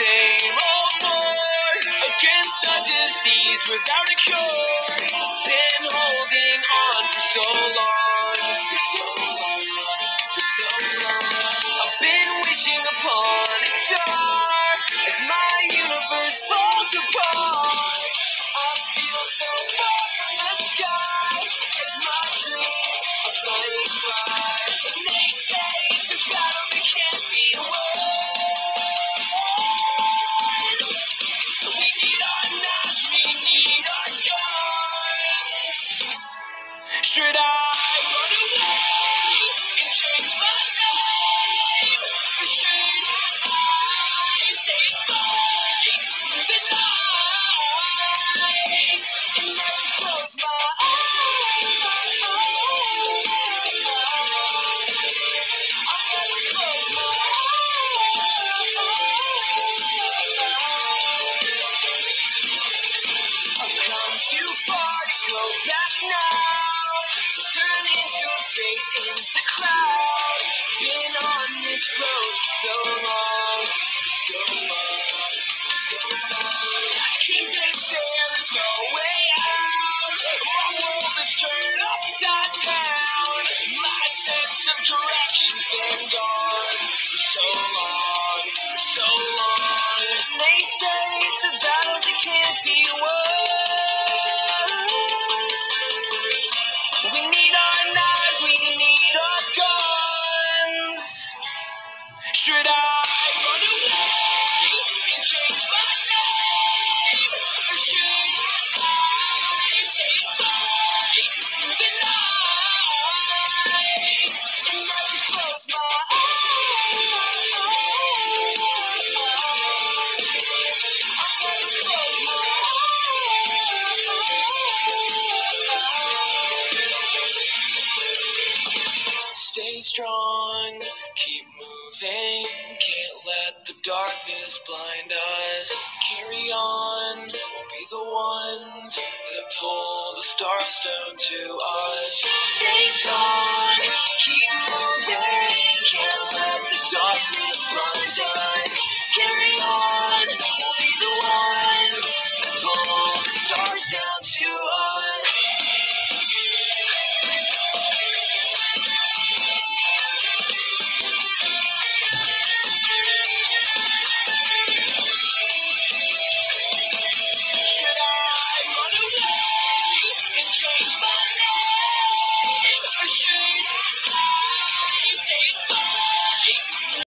same old war against a disease without a cure. In the crowd. Been on this road so long, direction's been gone for so long, for so long. They say it's a battle that can't be won. We need our knives, we need our guns. Should I strong, keep moving. Can't let the darkness blind us. Carry on, we'll be the ones that pull the stars down to us. Stay strong, keep moving. It's my life.